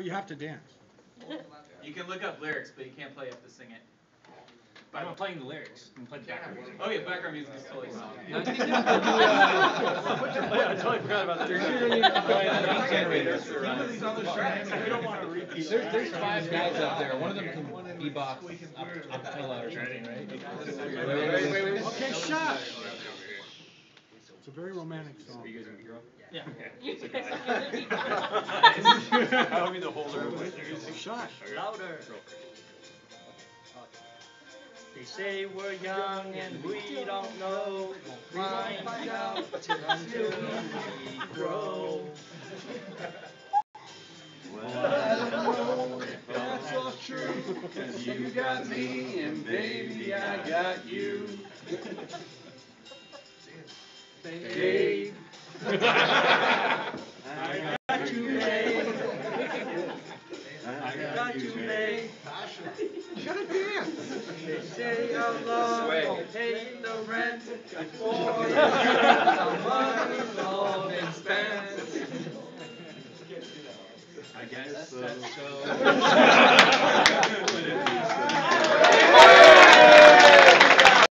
you have to dance. You can look up lyrics, but you can't play. You have to sing it. I'm not playing the lyrics. I'm playing the background music. Oh yeah, background music is totally fine. No, I think you can do, uh, I totally forgot about that. There's usually, generators. We don't wanna repeat. There's, there's five guys out there, one of them can bebop up, acapella or something, right? Okay, shush. It's a very romantic song. you guys gonna be girl? Yeah. You I'll be the holder of Shush. Louder. They say we're young and we don't know, we'll find out until we grow. Well, That's all true, cause you got me and baby I got you. Babe. I got you, babe. You gotta dance. They say how long will take the rent before the money's all been spent. I guess so.